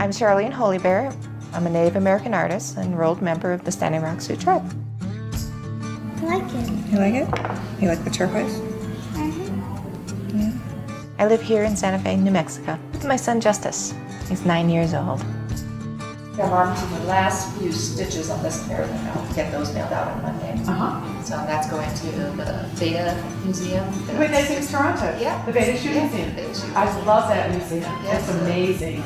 I'm Charlene Holy Bear. I'm a Native American artist, and enrolled member of the Standing Rock Sioux tribe. I like it. You like it? You like the turquoise? Mm-hmm. Yeah. I live here in Santa Fe, New Mexico. With my son Justice. He's nine years old. I'm on to the last few stitches on this pair, and I'll get those mailed out on Monday. Uh-huh. So that's going to the Bata Museum. Wait, that's in Toronto? Yeah. The Bata Shoe Yeah, Museum? Bata Shoe I love that museum. Yes. It's amazing.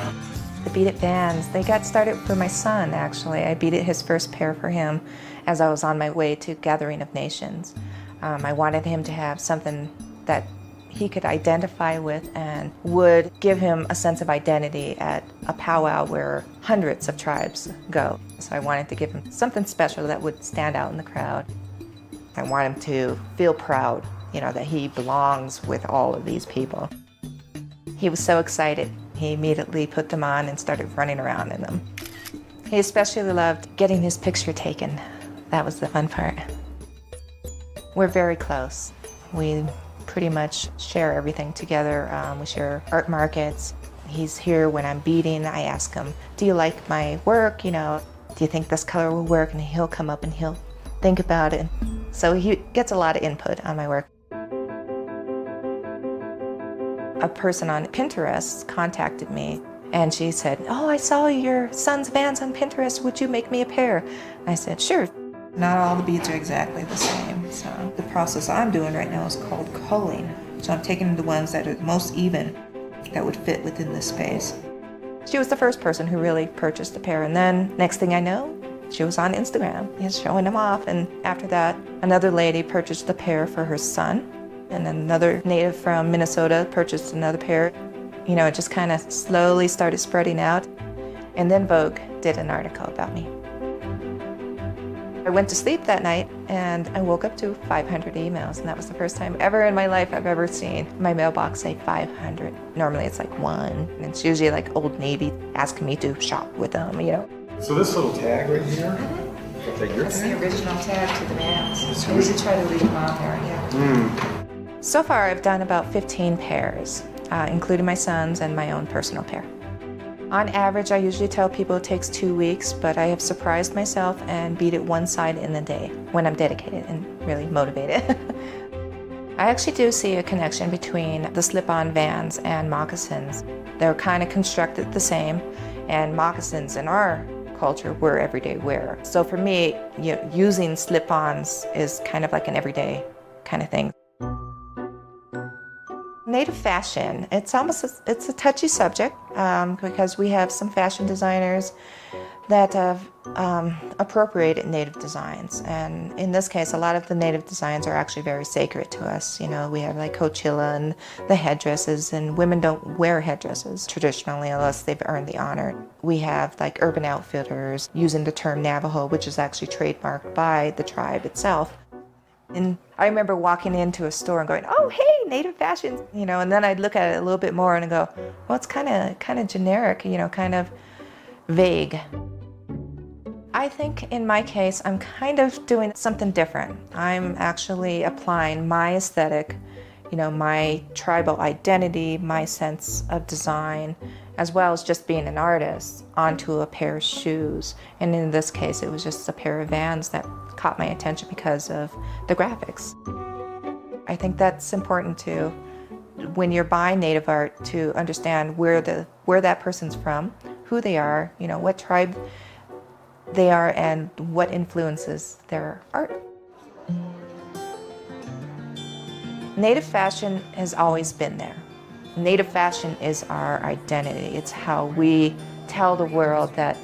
The Beaded Vans, they got started for my son actually. I beaded his first pair for him as I was on my way to Gathering of Nations. Um, I wanted him to have something that he could identify with and would give him a sense of identity at a powwow where hundreds of tribes go. So I wanted to give him something special that would stand out in the crowd. I want him to feel proud, you know, that he belongs with all of these people. He was so excited. He immediately put them on and started running around in them. He especially loved getting his picture taken. That was the fun part. We're very close. We pretty much share everything together. Um, we share art markets. He's here when I'm beading. I ask him, do you like my work? You know, do you think this color will work? And he'll come up and he'll think about it. So he gets a lot of input on my work. A person on Pinterest contacted me and she said, Oh, I saw your son's vans on Pinterest. Would you make me a pair? I said, Sure. Not all the beads are exactly the same. So the process I'm doing right now is called culling. So I'm taking the ones that are most even that would fit within this space. She was the first person who really purchased a pair. And then next thing I know, she was on Instagram. He's showing them off. And after that, another lady purchased a pair for her son. And another native from Minnesota purchased another pair. You know, it just kind of slowly started spreading out. And then Vogue did an article about me. I went to sleep that night and I woke up to 500 emails, and that was the first time ever in my life I've ever seen my mailbox say 500. Normally it's like one, and it's usually like Old Navy asking me to shop with them, you know. So this little tag right here, your That's the original tag to the vans. I usually try to leave them on there, yeah. Hmm. So far, I've done about 15 pairs, uh, including my son's and my own personal pair. On average, I usually tell people it takes two weeks, but I have surprised myself and beaded one side in a day when I'm dedicated and really motivated. I actually do see a connection between the slip-on vans and moccasins. They're kind of constructed the same, and moccasins in our culture were everyday wear. So for me, you know, using slip-ons is kind of like an everyday kind of thing. Native fashion, it's almost, a, it's a touchy subject um, because we have some fashion designers that have um, appropriated native designs. And in this case, a lot of the native designs are actually very sacred to us. You know, we have like Coachella and the headdresses, and women don't wear headdresses traditionally unless they've earned the honor. We have like urban outfitters using the term Navajo, which is actually trademarked by the tribe itself. And I remember walking into a store and going, "Oh, hey, native fashion," you know. And then I'd look at it a little bit more and go, "Well, it's kind of kind of generic, you know, kind of vague." I think in my case, I'm kind of doing something different. I'm actually applying my aesthetic, you know, my tribal identity, my sense of design, as well as just being an artist, onto a pair of shoes. And in this case, it was just a pair of Vans that caught my attention because of the graphics. I think that's important too when you're buying native art to understand where the where that person's from, who they are, you know, what tribe they are and what influences their art. Native fashion has always been there. Native fashion is our identity. It's how we tell the world that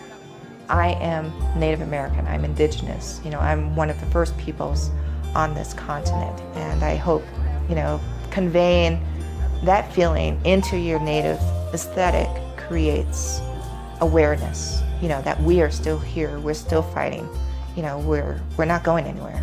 I am Native American, I'm indigenous, you know, I'm one of the first peoples on this continent. And I hope, you know, conveying that feeling into your native aesthetic creates awareness, you know, that we are still here, we're still fighting, you know, we're, we're not going anywhere.